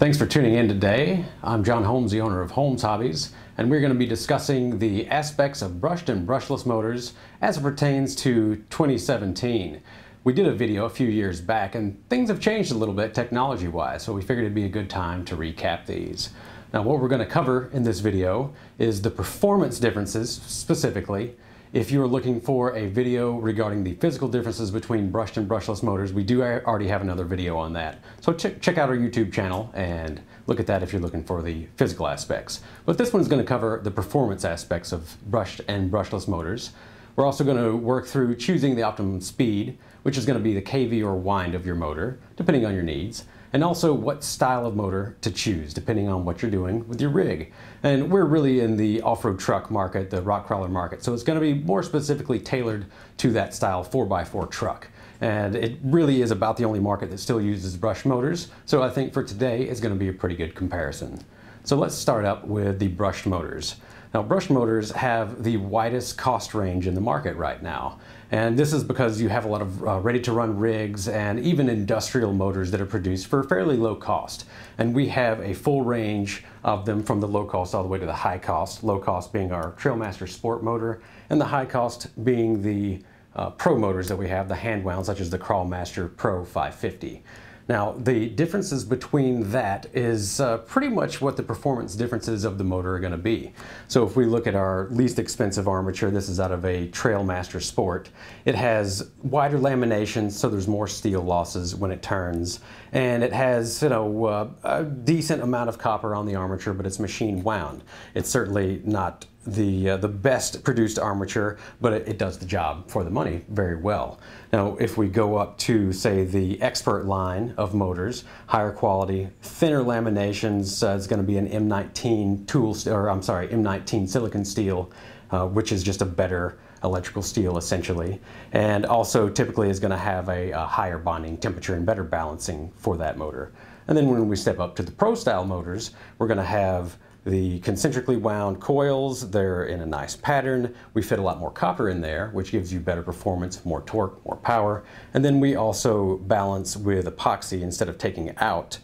Thanks for tuning in today. I'm John Holmes, the owner of Holmes Hobbies, and we're going to be discussing the aspects of brushed and brushless motors as it pertains to 2017. We did a video a few years back and things have changed a little bit technology-wise, so we figured it'd be a good time to recap these. Now what we're going to cover in this video is the performance differences specifically. If you're looking for a video regarding the physical differences between brushed and brushless motors, we do already have another video on that. So ch check out our YouTube channel and look at that if you're looking for the physical aspects. But this one's going to cover the performance aspects of brushed and brushless motors. We're also going to work through choosing the optimum speed, which is going to be the kV or wind of your motor, depending on your needs, and also what style of motor to choose, depending on what you're doing with your rig. And we're really in the off-road truck market, the rock crawler market, so it's going to be more specifically tailored to that style 4x4 truck. And it really is about the only market that still uses brush motors, so I think for today it's going to be a pretty good comparison. So let's start up with the brushed motors. Now brush motors have the widest cost range in the market right now. And this is because you have a lot of uh, ready to run rigs and even industrial motors that are produced for fairly low cost. And we have a full range of them from the low cost all the way to the high cost. Low cost being our Trailmaster Sport motor and the high cost being the uh, pro motors that we have, the hand wound such as the Crawlmaster Pro 550. Now, the differences between that is uh, pretty much what the performance differences of the motor are going to be. So if we look at our least expensive armature, this is out of a Trailmaster Sport. It has wider laminations, so there's more steel losses when it turns. And it has, you know, uh, a decent amount of copper on the armature, but it's machine wound. It's certainly not the, uh, the best produced armature, but it, it, does the job for the money very well. Now, if we go up to, say, the expert line of motors, higher quality, thinner laminations, uh, is going to be an M19 tool, or I'm sorry, M19 silicon steel, uh, which is just a better electrical steel essentially, and also typically is going to have a, a higher bonding temperature and better balancing for that motor. And then when we step up to the pro style motors, we're going to have the concentrically wound coils, they're in a nice pattern. We fit a lot more copper in there, which gives you better performance, more torque, more power. And then we also balance with epoxy instead of taking out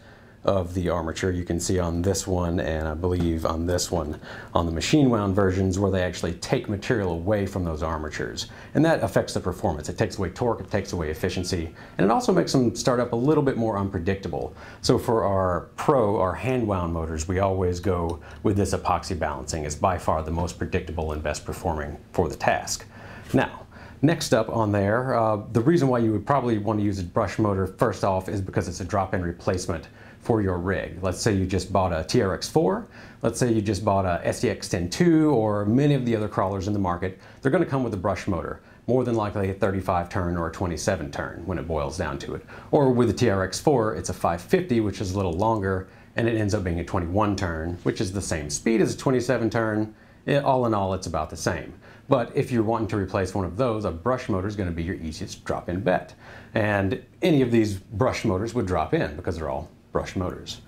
of the armature. You can see on this one and I believe on this one on the machine wound versions where they actually take material away from those armatures. And that affects the performance. It takes away torque, it takes away efficiency, and it also makes them start up a little bit more unpredictable. So for our Pro, our hand wound motors, we always go with this epoxy balancing. It's by far the most predictable and best performing for the task. Now, Next up on there, uh, the reason why you would probably want to use a brush motor first off is because it's a drop-in replacement for your rig. Let's say you just bought a TRX4, let's say you just bought a SCX10 II or many of the other crawlers in the market, they're going to come with a brush motor, more than likely a 35 turn or a 27 turn when it boils down to it. Or with the TRX4, it's a 550 which is a little longer and it ends up being a 21 turn, which is the same speed as a 27 turn. It, all in all, it's about the same. But if you're wanting to replace one of those, a brush motor is going to be your easiest drop-in bet. And any of these brush motors would drop in because they're all brush motors.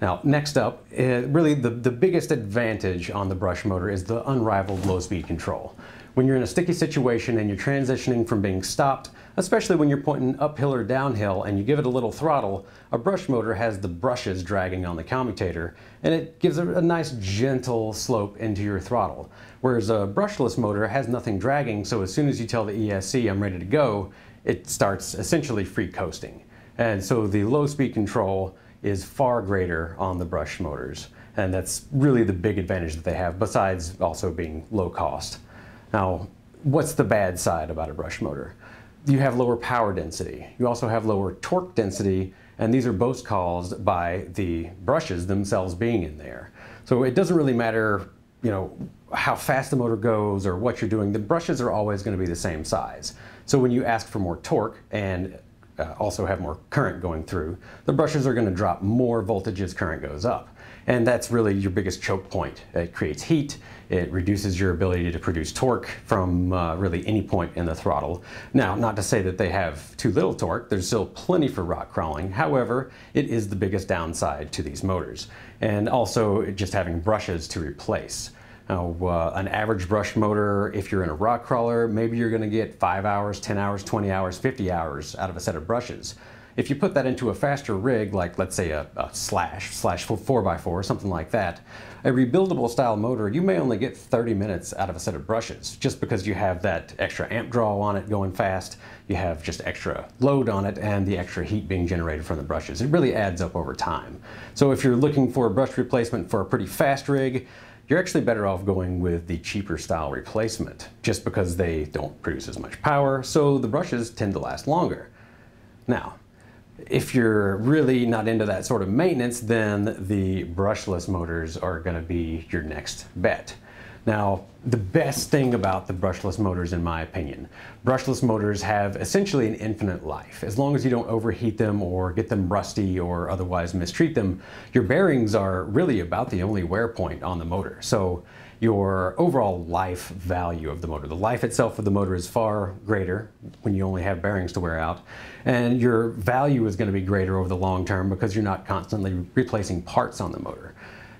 Now, next up, uh, really the, the biggest advantage on the brush motor is the unrivaled low speed control. When you're in a sticky situation and you're transitioning from being stopped, especially when you're pointing uphill or downhill and you give it a little throttle, a brush motor has the brushes dragging on the commutator and it gives a, a nice gentle slope into your throttle. Whereas a brushless motor has nothing dragging, so as soon as you tell the ESC I'm ready to go, it starts essentially free coasting. And so the low speed control is far greater on the brush motors. And that's really the big advantage that they have, besides also being low cost. Now, what's the bad side about a brush motor? You have lower power density. You also have lower torque density, and these are both caused by the brushes themselves being in there. So it doesn't really matter, you know, how fast the motor goes or what you're doing, the brushes are always going to be the same size. So when you ask for more torque and uh, also have more current going through, the brushes are going to drop more voltage as current goes up. And that's really your biggest choke point. It creates heat, it reduces your ability to produce torque from uh, really any point in the throttle. Now, not to say that they have too little torque, there's still plenty for rock crawling. However, it is the biggest downside to these motors. And also just having brushes to replace. Uh, an average brush motor, if you're in a rock crawler, maybe you're going to get 5 hours, 10 hours, 20 hours, 50 hours out of a set of brushes. If you put that into a faster rig, like let's say a, a slash, slash 4x4 or something like that, a rebuildable style motor, you may only get 30 minutes out of a set of brushes just because you have that extra amp draw on it going fast, you have just extra load on it and the extra heat being generated from the brushes. It really adds up over time. So if you're looking for a brush replacement for a pretty fast rig, you're actually better off going with the cheaper style replacement just because they don't produce as much power, so the brushes tend to last longer. Now, if you're really not into that sort of maintenance, then the brushless motors are going to be your next bet. Now, the best thing about the brushless motors, in my opinion, brushless motors have essentially an infinite life. As long as you don't overheat them or get them rusty or otherwise mistreat them, your bearings are really about the only wear point on the motor. So your overall life value of the motor. The life itself of the motor is far greater when you only have bearings to wear out, and your value is going to be greater over the long term because you're not constantly replacing parts on the motor.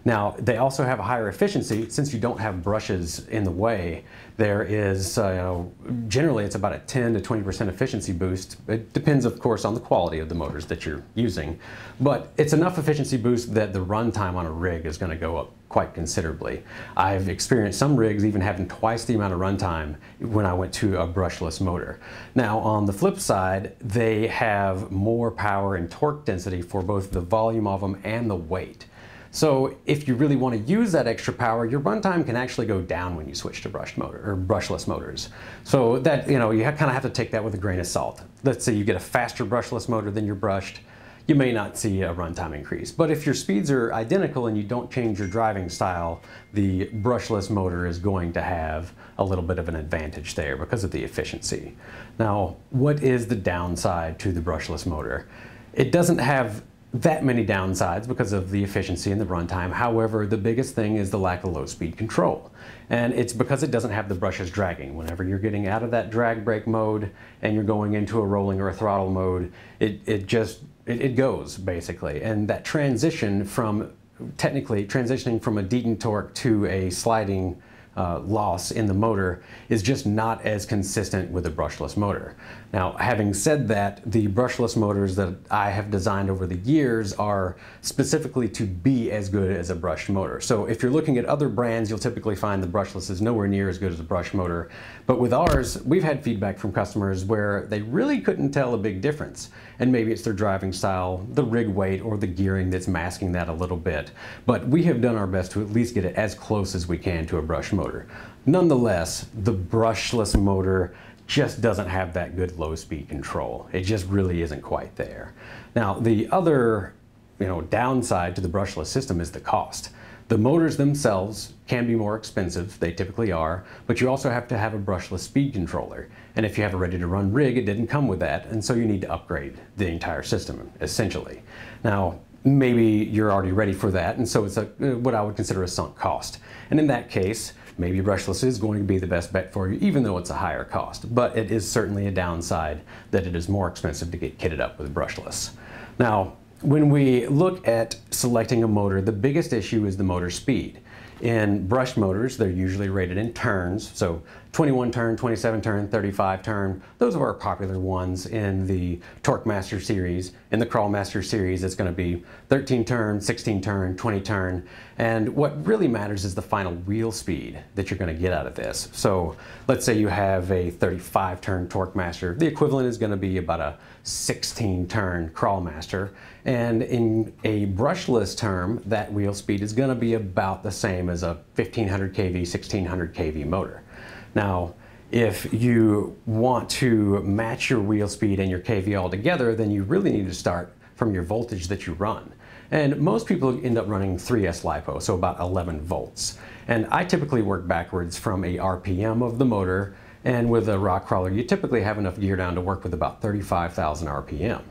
Now, they also have a higher efficiency since you don't have brushes in the way. There is, uh, generally it's about a 10 to 20% efficiency boost. It depends, of course, on the quality of the motors that you're using. But it's enough efficiency boost that the runtime on a rig is going to go up quite considerably. I've experienced some rigs even having twice the amount of runtime when I went to a brushless motor. Now, on the flip side, they have more power and torque density for both the volume of them and the weight. So if you really want to use that extra power, your runtime can actually go down when you switch to brushed motor or brushless motors. So that, you know, you kind of have to take that with a grain of salt. Let's say you get a faster brushless motor than your brushed, you may not see a runtime increase. But if your speeds are identical and you don't change your driving style, the brushless motor is going to have a little bit of an advantage there because of the efficiency. Now, what is the downside to the brushless motor? It doesn't have that many downsides because of the efficiency and the runtime. However, the biggest thing is the lack of low speed control. And it's because it doesn't have the brushes dragging. Whenever you're getting out of that drag brake mode and you're going into a rolling or a throttle mode, it, it just, it, it goes basically. And that transition from, technically transitioning from a detent torque to a sliding uh, loss in the motor is just not as consistent with a brushless motor. Now, having said that, the brushless motors that I have designed over the years are specifically to be as good as a brushed motor. So if you're looking at other brands, you'll typically find the brushless is nowhere near as good as a brushed motor. But with ours, we've had feedback from customers where they really couldn't tell a big difference. And maybe it's their driving style, the rig weight, or the gearing that's masking that a little bit. But we have done our best to at least get it as close as we can to a brushed motor. Nonetheless, the brushless motor just doesn't have that good low speed control. It just really isn't quite there. Now, the other you know, downside to the brushless system is the cost. The motors themselves can be more expensive, they typically are, but you also have to have a brushless speed controller. And if you have a ready to run rig, it didn't come with that, and so you need to upgrade the entire system, essentially. Now, maybe you're already ready for that, and so it's a, uh, what I would consider a sunk cost. And in that case, maybe brushless is going to be the best bet for you, even though it's a higher cost. But it is certainly a downside that it is more expensive to get kitted up with brushless. Now, when we look at selecting a motor, the biggest issue is the motor speed. In brush motors, they're usually rated in turns, so 21 turn, 27 turn, 35 turn. Those are our popular ones in the Torquemaster series. In the Crawlmaster series, it's going to be 13 turn, 16 turn, 20 turn. And what really matters is the final wheel speed that you're going to get out of this. So let's say you have a 35 turn Torquemaster. The equivalent is going to be about a 16 turn Crawlmaster. And in a brushless term, that wheel speed is going to be about the same as a 1500 kV, 1600 kV motor. Now, if you want to match your wheel speed and your KV all together, then you really need to start from your voltage that you run. And most people end up running 3S LiPo, so about 11 volts. And I typically work backwards from a RPM of the motor, and with a rock crawler, you typically have enough gear down to work with about 35,000 RPM.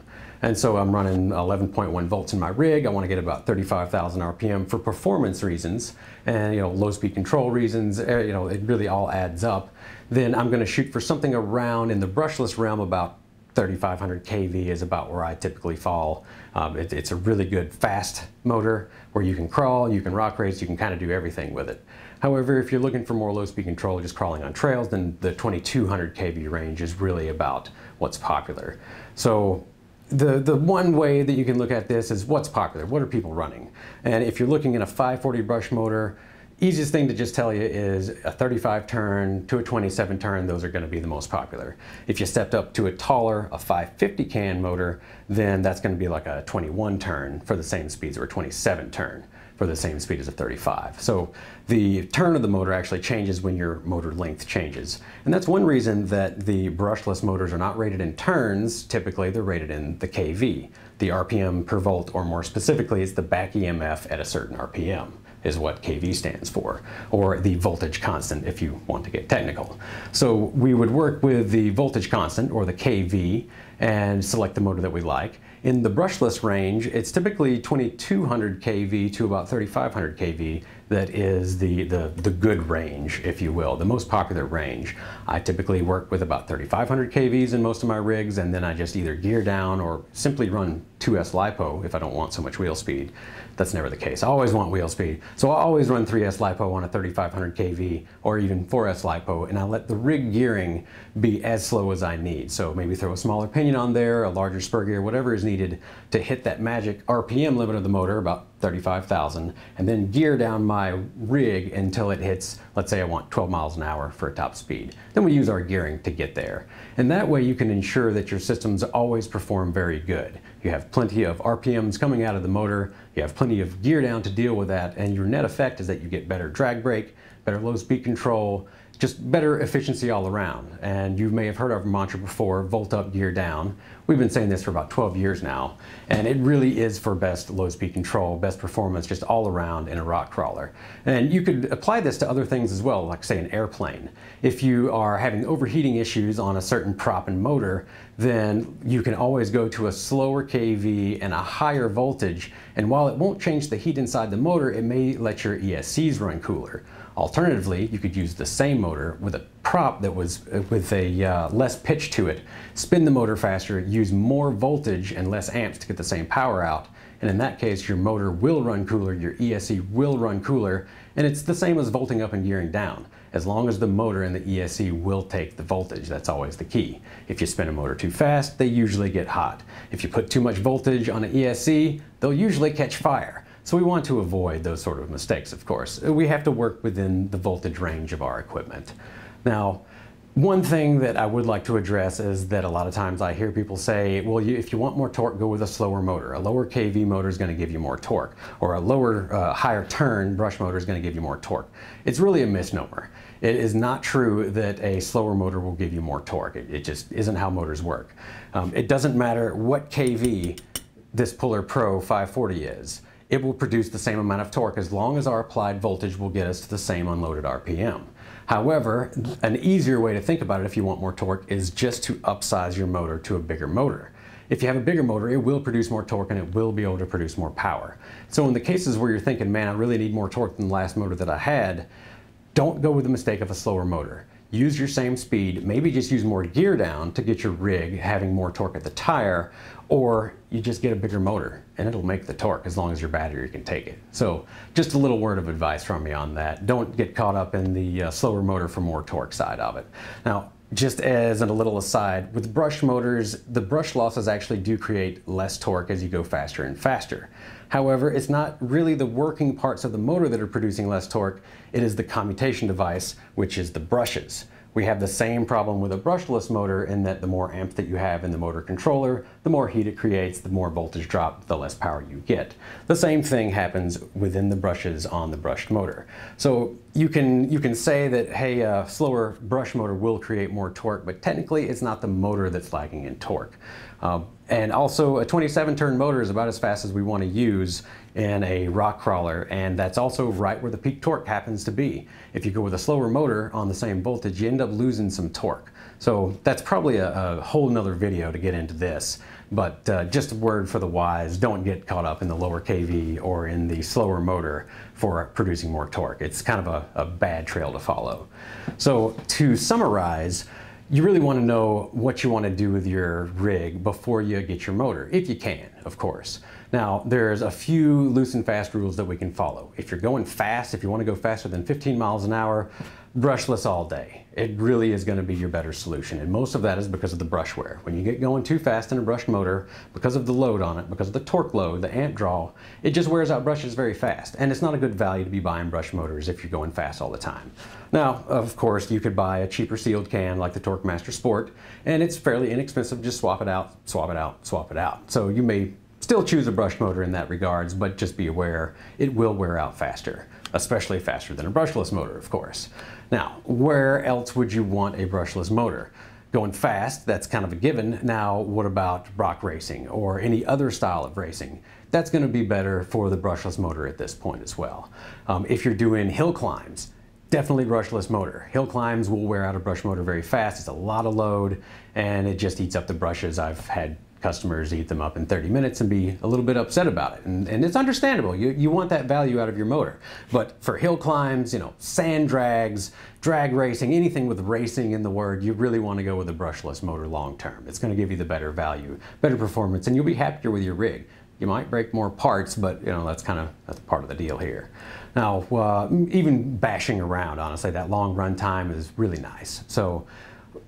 And so I'm running 11.1 volts in my rig. I want to get about 35,000 RPM for performance reasons and you know low speed control reasons. Eh, you know it really all adds up. Then I'm going to shoot for something around in the brushless realm about 3500 kV is about where I typically fall. Um, it, it's a really good fast motor where you can crawl, you can rock race, you can kind of do everything with it. However, if you're looking for more low speed control just crawling on trails, then the 2200 kV range is really about what's popular. So the, the one way that you can look at this is what's popular, what are people running? And if you're looking at a 540 brush motor, easiest thing to just tell you is a 35 turn to a 27 turn, those are going to be the most popular. If you stepped up to a taller, a 550 can motor, then that's going to be like a 21 turn for the same speeds or a 27 turn for the same speed as a 35. So the turn of the motor actually changes when your motor length changes. And that's one reason that the brushless motors are not rated in turns. Typically, they're rated in the kV, the RPM per volt, or more specifically, it's the back EMF at a certain RPM is what kV stands for, or the voltage constant if you want to get technical. So we would work with the voltage constant, or the kV, and select the motor that we like. In the brushless range, it's typically 2200 kV to about 3500 kV that is the, the, the good range, if you will, the most popular range. I typically work with about 3500 kVs in most of my rigs, and then I just either gear down or simply run 2S LiPo if I don't want so much wheel speed. That's never the case. I always want wheel speed. So I always run 3S LiPo on a 3500 kV or even 4S LiPo, and I let the rig gearing be as slow as I need. So maybe throw a smaller pinion on there, a larger spur gear, whatever is needed to hit that magic RPM limit of the motor, about 35,000, and then gear down my rig until it hits, let's say I want 12 miles an hour for a top speed. Then we use our gearing to get there. And that way you can ensure that your systems always perform very good. You have plenty of RPMs coming out of the motor, you have plenty of gear down to deal with that, and your net effect is that you get better drag brake, better low speed control, just better efficiency all around. And you may have heard our mantra before, volt up, gear down. We've been saying this for about 12 years now, and it really is for best low speed control, best performance just all around in a rock crawler. And you could apply this to other things as well, like say an airplane. If you are having overheating issues on a certain prop and motor, then you can always go to a slower kV and a higher voltage, and while it won't change the heat inside the motor, it may let your ESCs run cooler. Alternatively, you could use the same motor with a prop that was uh, with a uh, less pitch to it, spin the motor faster, use more voltage and less amps to get the same power out. And in that case, your motor will run cooler, your ESC will run cooler, and it's the same as volting up and gearing down. As long as the motor and the ESC will take the voltage, that's always the key. If you spin a motor too fast, they usually get hot. If you put too much voltage on an ESC, they'll usually catch fire. So we want to avoid those sort of mistakes, of course. We have to work within the voltage range of our equipment. Now, one thing that I would like to address is that a lot of times I hear people say, well, you, if you want more torque, go with a slower motor. A lower kV motor is going to give you more torque, or a lower, uh, higher turn brush motor is going to give you more torque. It's really a misnomer. It is not true that a slower motor will give you more torque. It, it just isn't how motors work. Um, it doesn't matter what kV this Puller Pro 540 is it will produce the same amount of torque as long as our applied voltage will get us to the same unloaded RPM. However, an easier way to think about it if you want more torque is just to upsize your motor to a bigger motor. If you have a bigger motor, it will produce more torque and it will be able to produce more power. So in the cases where you're thinking, man, I really need more torque than the last motor that I had, don't go with the mistake of a slower motor use your same speed, maybe just use more gear down to get your rig having more torque at the tire, or you just get a bigger motor and it'll make the torque as long as your battery can take it. So just a little word of advice from me on that. Don't get caught up in the uh, slower motor for more torque side of it. Now, just as a little aside, with brush motors, the brush losses actually do create less torque as you go faster and faster. However, it's not really the working parts of the motor that are producing less torque, it is the commutation device, which is the brushes. We have the same problem with a brushless motor in that the more amp that you have in the motor controller, the more heat it creates, the more voltage drop, the less power you get. The same thing happens within the brushes on the brushed motor. So you can, you can say that, hey, a slower brush motor will create more torque, but technically it's not the motor that's lagging in torque. Uh, and also a 27 turn motor is about as fast as we want to use in a rock crawler and that's also right where the peak torque happens to be. If you go with a slower motor on the same voltage you end up losing some torque. So that's probably a, a whole nother video to get into this but uh, just a word for the wise, don't get caught up in the lower kV or in the slower motor for producing more torque. It's kind of a, a bad trail to follow. So to summarize, you really want to know what you want to do with your rig before you get your motor, if you can. of course. Now, there's a few loose and fast rules that we can follow. If you're going fast, if you want to go faster than 15 miles an hour, brushless all day. It really is going to be your better solution. And most of that is because of the brush wear. When you get going too fast in a brush motor, because of the load on it, because of the torque load, the amp draw, it just wears out brushes very fast. And it's not a good value to be buying brush motors if you're going fast all the time. Now, of course, you could buy a cheaper sealed can like the Torquemaster Sport, and it's fairly inexpensive. Just swap it out, swap it out, swap it out. So you may still choose a brush motor in that regards, but just be aware it will wear out faster, especially faster than a brushless motor, of course. Now, where else would you want a brushless motor? Going fast, that's kind of a given. Now, what about rock racing or any other style of racing? That's going to be better for the brushless motor at this point as well. Um, if you're doing hill climbs, definitely brushless motor. Hill climbs will wear out a brush motor very fast. It's a lot of load and it just eats up the brushes. I've had customers eat them up in 30 minutes and be a little bit upset about it. And, and it's understandable. You, you want that value out of your motor. But for hill climbs, you know, sand drags, drag racing, anything with racing in the word, you really want to go with a brushless motor long term. It's going to give you the better value, better performance, and you'll be happier with your rig. You might break more parts, but you know that's kind of that's part of the deal here. Now, uh, even bashing around, honestly, that long run time is really nice. So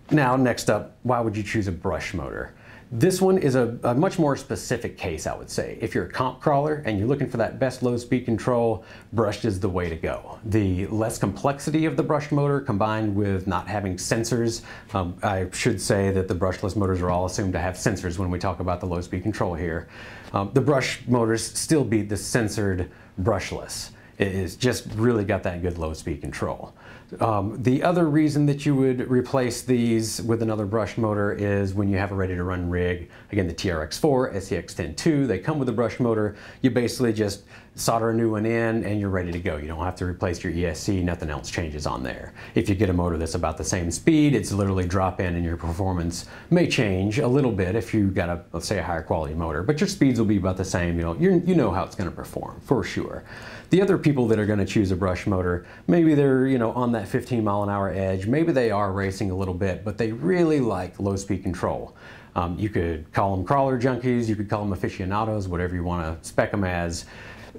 now, next up, why would you choose a brush motor? This one is a, a, much more specific case, I would say. If you're a comp crawler and you're looking for that best low speed control, brushed is the way to go. The less complexity of the brushed motor combined with not having sensors, um, I should say that the brushless motors are all assumed to have sensors when we talk about the low speed control here. Um, the brush motors still beat the sensored brushless. It is just really got that good low speed control. Um, the other reason that you would replace these with another brush motor is when you have a ready to run rig. Again, the TRX4, SCX10 II, they come with a brush motor. You basically just solder a new one in and you're ready to go. You don't have to replace your ESC, nothing else changes on there. If you get a motor that's about the same speed, it's literally drop in and your performance may change a little bit if you got a, let's say a higher quality motor, but your speeds will be about the same. You know, you know how it's gonna perform for sure. The other people that are gonna choose a brush motor, maybe they're, you know, on that 15 mile an hour edge, maybe they are racing a little bit, but they really like low speed control. Um, you could call them crawler junkies, you could call them aficionados, whatever you want to spec them as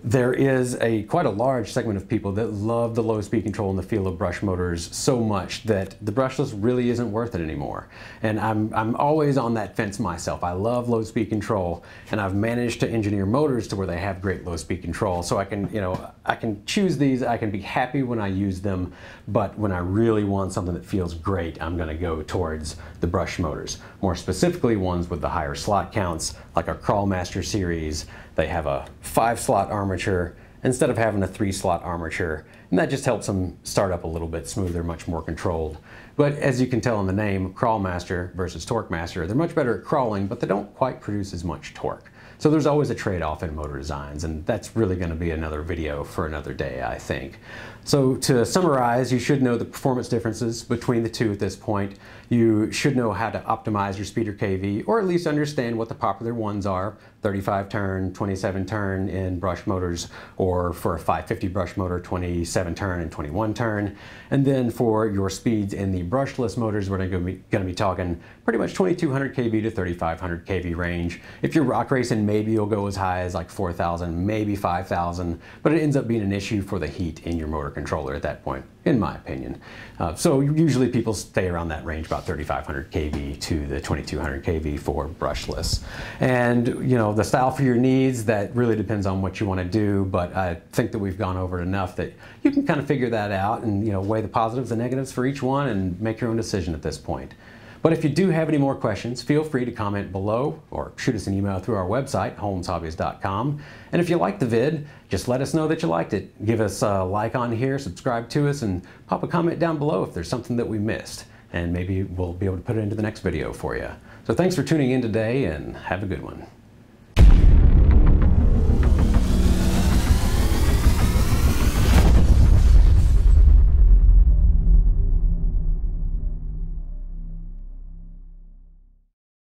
there is a quite a large segment of people that love the low speed control and the feel of brush motors so much that the brushless really isn't worth it anymore. And I'm, I'm always on that fence myself. I love low speed control and I've managed to engineer motors to where they have great low speed control. So I can, you know, I can choose these, I can be happy when I use them, but when I really want something that feels great, I'm gonna go towards the brush motors. More specifically, ones with the higher slot counts, like our Crawlmaster series. They have a five slot armature instead of having a three slot armature. And that just helps them start up a little bit smoother, much more controlled. But as you can tell in the name, Crawlmaster versus Torquemaster, they're much better at crawling, but they don't quite produce as much torque. So there's always a trade-off in motor designs, and that's really going to be another video for another day, I think. So to summarize, you should know the performance differences between the two at this point. You should know how to optimize your speeder KV, or at least understand what the popular ones are, 35 turn, 27 turn in brush motors, or for a 550 brush motor, 27 turn and 21 turn. And then for your speeds in the brushless motors, we're to be, going to be talking pretty much 2200 kV to 3500 kV range. If you're rock racing, maybe you'll go as high as like 4000, maybe 5000, but it ends up being an issue for the heat in your motor controller at that point, in my opinion. Uh, so usually people stay around that range, about 3500 kV to the 2200 kV for brushless. And you know, the style for your needs, that really depends on what you want to do, but I think that we've gone over enough that you can kind of figure that out and you know, weigh the positives and negatives for each one and make your own decision at this point. But if you do have any more questions, feel free to comment below or shoot us an email through our website, holmeshobbies.com. And if you liked the vid, just let us know that you liked it. Give us a like on here, subscribe to us, and pop a comment down below if there's something that we missed. And maybe we'll be able to put it into the next video for you. So thanks for tuning in today and have a good one.